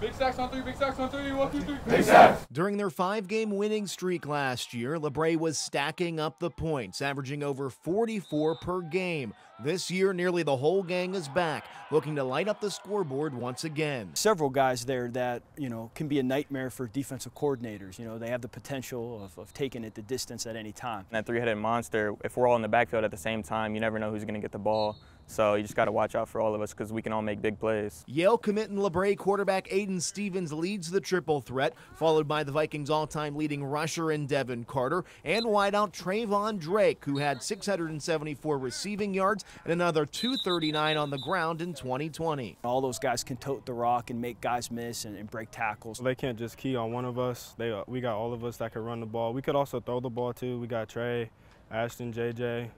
Big sacks on three, big sacks on three, one, two, three. Big sacks. During their five game winning streak last year, LaBrae was stacking up the points, averaging over 44 per game. This year, nearly the whole gang is back, looking to light up the scoreboard once again. Several guys there that, you know, can be a nightmare for defensive coordinators. You know, they have the potential of, of taking it the distance at any time. That three-headed monster, if we're all in the backfield at the same time, you never know who's going to get the ball. So you just got to watch out for all of us because we can all make big plays. Yale commit and LaBrae quarterback Aiden Stephens leads the triple threat, followed by the Vikings all-time leading rusher in Devin Carter and wideout Trayvon Drake, who had 674 receiving yards and another 239 on the ground in 2020. All those guys can tote the rock and make guys miss and, and break tackles. They can't just key on one of us. They uh, we got all of us that can run the ball. We could also throw the ball too. We got Trey, Ashton, JJ.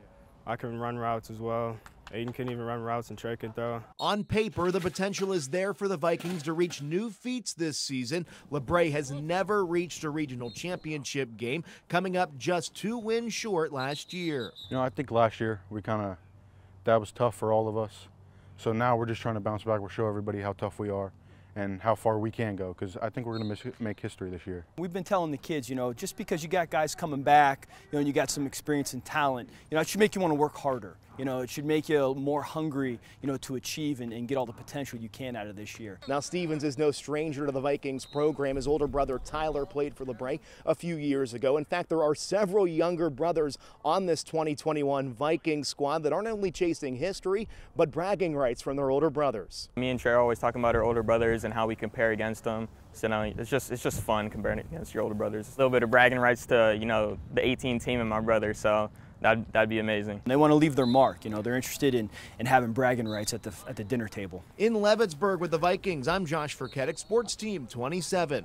I can run routes as well. Aiden can even run routes and Trey can throw. On paper, the potential is there for the Vikings to reach new feats this season. LaBrae has never reached a regional championship game, coming up just two wins short last year. You know, I think last year we kind of, that was tough for all of us. So now we're just trying to bounce back. We'll show everybody how tough we are and how far we can go because I think we're going to make history this year. We've been telling the kids, you know, just because you got guys coming back, you know, and you got some experience and talent, you know, it should make you want to work harder. You know, it should make you more hungry, you know, to achieve and, and, get all the potential you can out of this year. Now, Stephens is no stranger to the Vikings program. His older brother Tyler played for LaBrae a few years ago. In fact, there are several younger brothers on this 2021 Viking squad that aren't only chasing history, but bragging rights from their older brothers. Me and Trey are always talking about our older brothers and how we compare against them. So now it's just it's just fun comparing it against your older brothers. A little bit of bragging rights to you know the 18 team and my brother. So that'd, that'd be amazing. They want to leave their mark. You know, they're interested in, in having bragging rights at the, at the dinner table. In Leavittsburg with the Vikings, I'm Josh Furketic, Sports Team 27.